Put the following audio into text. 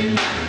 you.